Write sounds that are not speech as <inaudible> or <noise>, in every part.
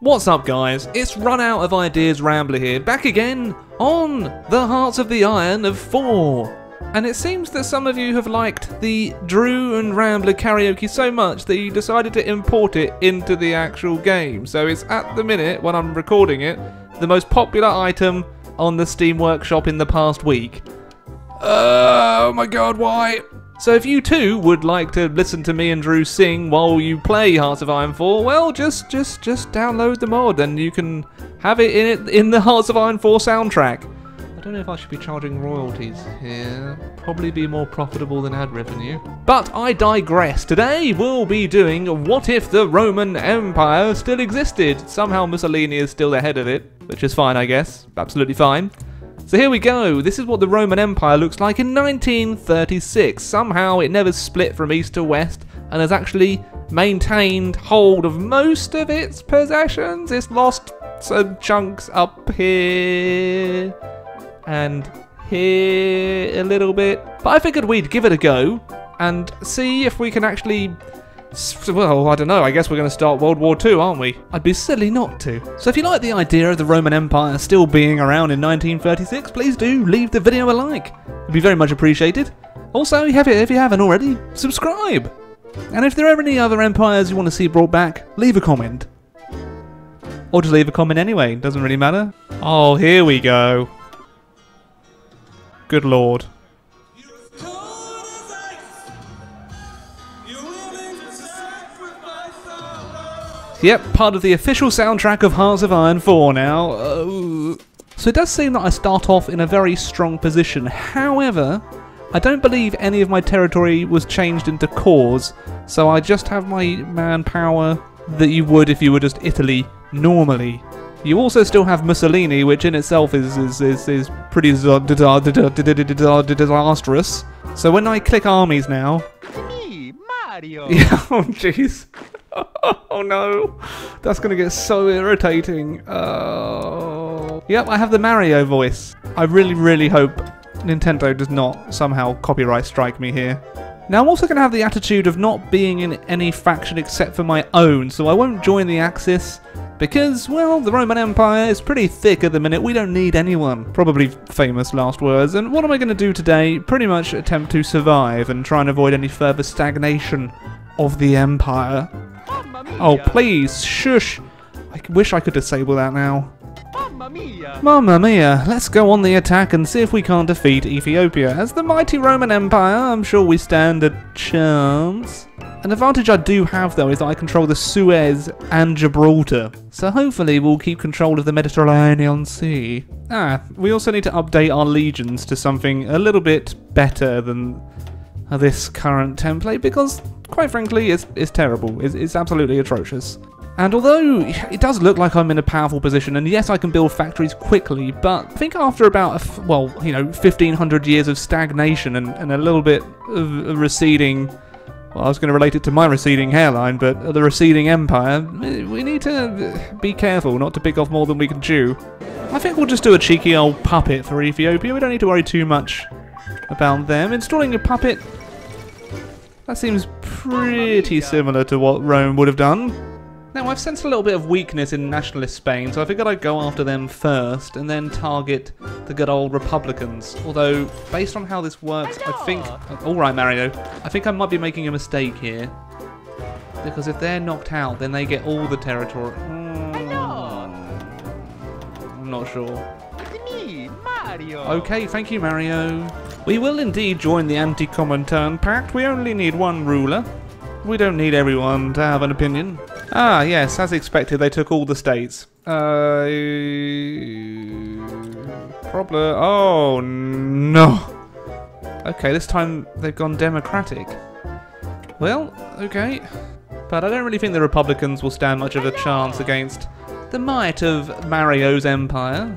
What's up, guys? It's Run Out of Ideas Rambler here, back again on the Hearts of the Iron of 4. And it seems that some of you have liked the Drew and Rambler karaoke so much that you decided to import it into the actual game. So it's at the minute, when I'm recording it, the most popular item on the Steam Workshop in the past week. Uh, oh my god, why? So if you too would like to listen to me and Drew sing while you play Hearts of Iron 4, well, just just just download the mod and you can have it in it in the Hearts of Iron 4 soundtrack. I don't know if I should be charging royalties here. Probably be more profitable than ad revenue. But I digress. Today we'll be doing What If the Roman Empire Still Existed? Somehow Mussolini is still the head of it, which is fine, I guess. Absolutely fine. So here we go. This is what the Roman Empire looks like in 1936. Somehow it never split from east to west and has actually maintained hold of most of its possessions. It's lost some chunks up here and here a little bit. But I figured we'd give it a go and see if we can actually well, I don't know, I guess we're going to start World War II, aren't we? I'd be silly not to. So if you like the idea of the Roman Empire still being around in 1936, please do leave the video a like. It'd be very much appreciated. Also, if you haven't already, subscribe. And if there are any other empires you want to see brought back, leave a comment. Or just leave a comment anyway, doesn't really matter. Oh, here we go. Good lord. Yep, part of the official soundtrack of Hearts of Iron 4 now. Uh, so it does seem that I start off in a very strong position. However, I don't believe any of my territory was changed into cores, so I just have my manpower that you would if you were just Italy normally. You also still have Mussolini, which in itself is is, is, is pretty disastrous. So when I click armies now... Me, Mario! Yeah, <laughs> oh jeez. <laughs> oh no, that's gonna get so irritating. Oh. Yep, I have the Mario voice. I really, really hope Nintendo does not somehow copyright strike me here. Now I'm also going to have the attitude of not being in any faction except for my own, so I won't join the Axis, because, well, the Roman Empire is pretty thick at the minute, we don't need anyone. Probably famous last words, and what am I going to do today? Pretty much attempt to survive and try and avoid any further stagnation of the Empire. Oh, please, shush. I wish I could disable that now. Mamma mia! Mamma mia, let's go on the attack and see if we can't defeat Ethiopia. As the mighty Roman Empire, I'm sure we stand a chance. An advantage I do have though is that I control the Suez and Gibraltar, so hopefully we'll keep control of the Mediterranean Sea. Ah, we also need to update our legions to something a little bit better than Uh, this current template because, quite frankly, it's, it's terrible. It's, it's absolutely atrocious. And although it does look like I'm in a powerful position, and yes, I can build factories quickly, but I think after about, well, you know, 1500 years of stagnation and, and a little bit of receding, well, I was going to relate it to my receding hairline, but the receding empire, we need to be careful not to pick off more than we can chew. I think we'll just do a cheeky old puppet for Ethiopia. We don't need to worry too much about them. Installing a puppet, that seems pretty similar to what Rome would have done. Now, I've sensed a little bit of weakness in nationalist Spain, so I figured I'd go after them first and then target the good old Republicans. Although, based on how this works, I think... Alright, Mario. I think I might be making a mistake here. Because if they're knocked out, then they get all the territory. Hmm, I'm not sure. Mario! Okay, thank you, Mario. We will indeed join the Anti-Comintern Pact. We only need one ruler. We don't need everyone to have an opinion. Ah, yes, as expected, they took all the states. Uh, problem. Oh no. Okay, this time they've gone democratic. Well, okay, but I don't really think the Republicans will stand much of a chance against the might of Mario's empire.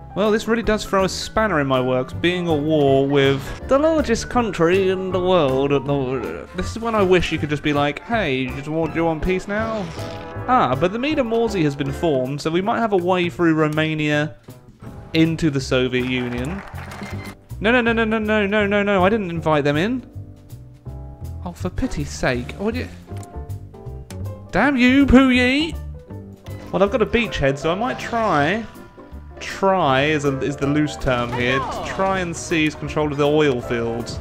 Well, this really does throw a spanner in my works, being at war with the largest country in the world. This is when I wish you could just be like, hey, do you want, do you want peace now? Ah, but the Mida Morsi has been formed, so we might have a way through Romania into the Soviet Union. No, no, no, no, no, no, no, no, no, I didn't invite them in. Oh, for pity's sake. What you... Damn you, Puyi! Well, I've got a beachhead, so I might try try is, a, is the loose term here, to try and seize control of the oil fields.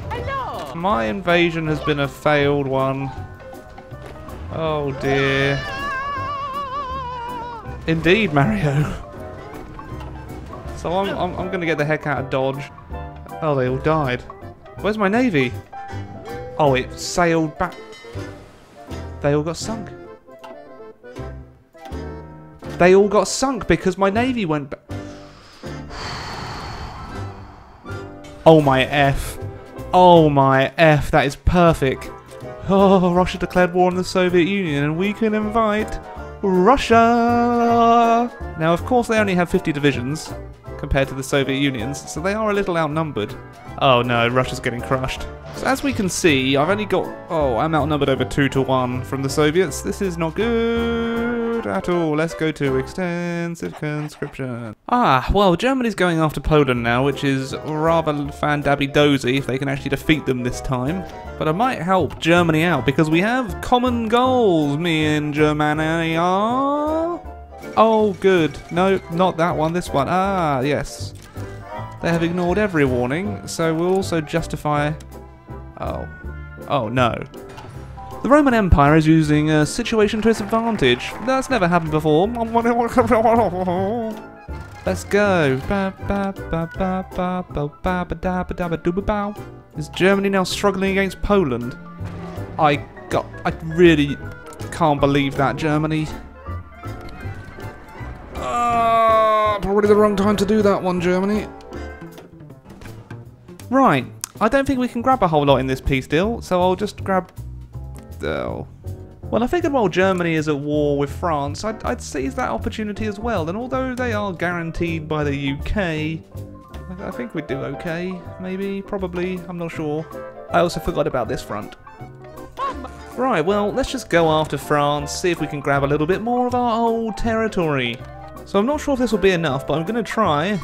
My invasion has been a failed one. Oh dear. Indeed, Mario. So I'm, I'm, I'm going to get the heck out of Dodge. Oh, they all died. Where's my navy? Oh, it sailed back. They all got sunk. They all got sunk because my navy went back. Oh my F. Oh my F, that is perfect. Oh, Russia declared war on the Soviet Union and we can invite Russia! Now, of course, they only have 50 divisions compared to the Soviet Union's, so they are a little outnumbered. Oh no, Russia's getting crushed. So as we can see, I've only got... Oh, I'm outnumbered over 2 to 1 from the Soviets. This is not good at all. Let's go to extensive conscription. Ah, well, Germany's going after Poland now, which is rather fan-dabby-dozy if they can actually defeat them this time. But I might help Germany out because we have common goals, me and Germany are... Oh, good. No, not that one, this one. Ah, yes. They have ignored every warning, so we'll also justify... Oh. Oh, no. The Roman Empire is using a situation to its advantage. That's never happened before. <laughs> Let's go. Is Germany now struggling against Poland? I got... I really can't believe that, Germany. Uh, probably the wrong time to do that one, Germany. Right. I don't think we can grab a whole lot in this peace deal, so I'll just grab... Oh. Well, I figured while Germany is at war with France, I'd, I'd seize that opportunity as well, and although they are guaranteed by the UK, I, think we'd do okay, maybe, probably, I'm not sure. I also forgot about this front. Right, well, let's just go after France, see if we can grab a little bit more of our old territory. So I'm not sure if this will be enough, but I'm going to try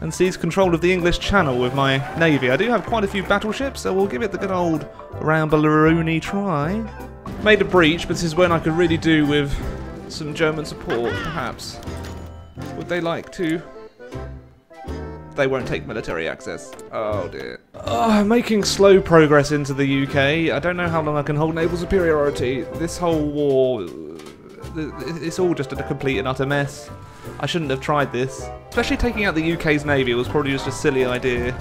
and seize control of the English Channel with my navy. I do have quite a few battleships, so we'll give it the good old Rambleroonie try. Made a breach, but this is when I could really do with some German support, perhaps. Would they like to? They won't take military access. Oh dear. Oh, making slow progress into the UK. I don't know how long I can hold naval superiority. This whole war, uh, it's all just a complete and utter mess. I shouldn't have tried this. Especially taking out the UK's navy was probably just a silly idea.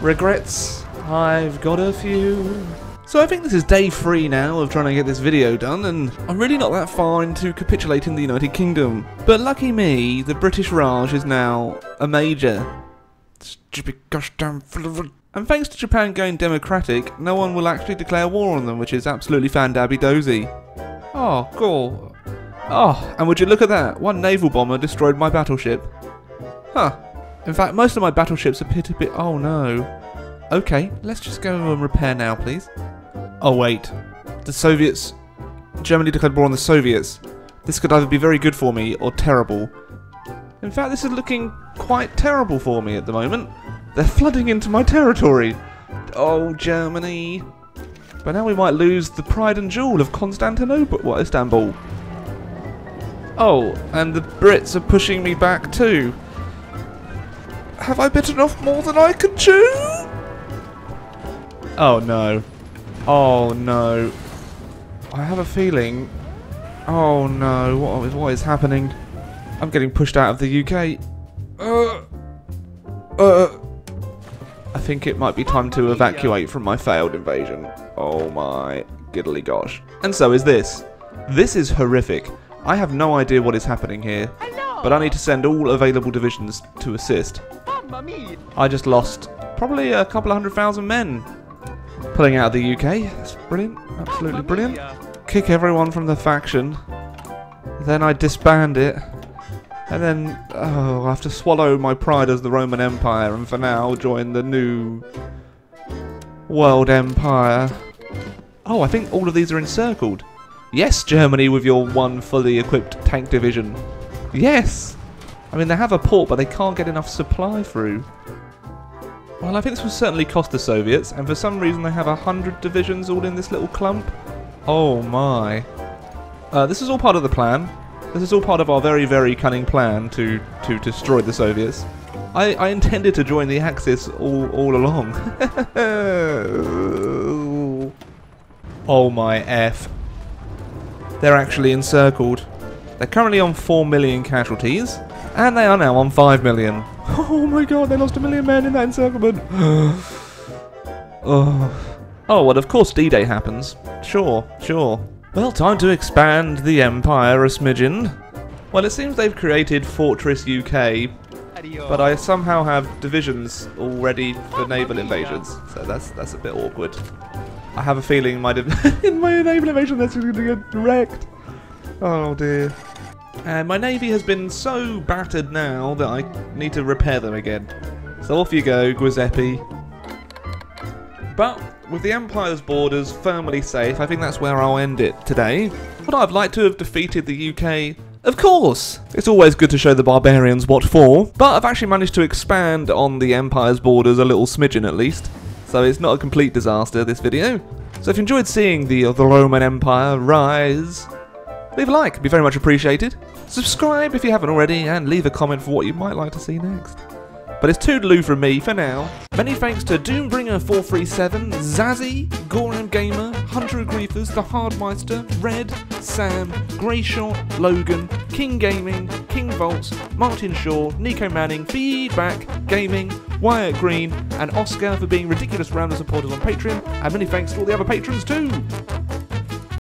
Regrets? I've got a few. So I think this is day three now of trying to get this video done, and I'm really not that far into capitulating the United Kingdom. But lucky me, the British Raj is now a major. Stupid gosh damn and thanks to Japan going democratic, no one will actually declare war on them, which is absolutely fan-dabby-dozy. Oh, cool. Oh, and would you look at that? One naval bomber destroyed my battleship. Huh. In fact, most of my battleships appear to be... Oh, no. Okay, let's just go and repair now, please. Oh, wait. The Soviets... Germany declared war on the Soviets. This could either be very good for me or terrible. In fact, this is looking quite terrible for me at the moment. They're flooding into my territory. Oh, Germany. But now we might lose the pride and jewel of Constantinople. What, Istanbul? Oh, and the Brits are pushing me back too. Have I bitten off more than I can chew? Oh no. Oh no. I have a feeling. Oh no, what is, what is happening? I'm getting pushed out of the UK. Uh, uh, I think it might be time to evacuate from my failed invasion. Oh my giddly gosh. And so is this. This is horrific. I have no idea what is happening here, but I need to send all available divisions to assist. I just lost probably a couple of hundred thousand men pulling out of the UK. That's brilliant, absolutely brilliant. Kick everyone from the faction, then I disband it, And then, oh, I have to swallow my pride as the Roman Empire, and for now join the new world empire. Oh, I think all of these are encircled. Yes, Germany, with your one fully equipped tank division. Yes! I mean, they have a port, but they can't get enough supply through. Well, I think this will certainly cost the Soviets, and for some reason they have a hundred divisions all in this little clump. Oh my. Uh, this is all part of the plan. This is all part of our very, very cunning plan to, to destroy the Soviets. I, I intended to join the Axis all, all along. <laughs> oh my F. They're actually encircled. They're currently on 4 million casualties, and they are now on 5 million. Oh my god, they lost a million men in that encirclement. <sighs> oh. oh, well, of course D Day happens. Sure, sure. Well, time to expand the empire a smidgen. Well, it seems they've created Fortress UK, but I somehow have divisions already for naval invasions, so that's that's a bit awkward. I have a feeling my div- in <laughs> my naval invasion that's going to get wrecked. Oh dear. And my navy has been so battered now that I need to repair them again. So off you go, Giuseppe. But with the Empire's borders firmly safe, I think that's where I'll end it today. Would I've liked to have defeated the UK? Of course! It's always good to show the barbarians what for, but I've actually managed to expand on the Empire's borders a little smidgen at least. So it's not a complete disaster, this video. So if you enjoyed seeing the, uh, the Roman Empire rise, leave a like, be very much appreciated. Subscribe if you haven't already, and leave a comment for what you might like to see next. But it's toodaloo from me for now. Many thanks to Doombringer437, Zazzy, Goram Gamer, Hunter Griefers, The Hardmeister, Red, Sam, Greyshot, Logan, King Gaming, King Volts, Martin Shaw, Nico Manning, Feedback, Gaming, Wyatt Green, and Oscar for being ridiculous random supporters on Patreon, and many thanks to all the other patrons too.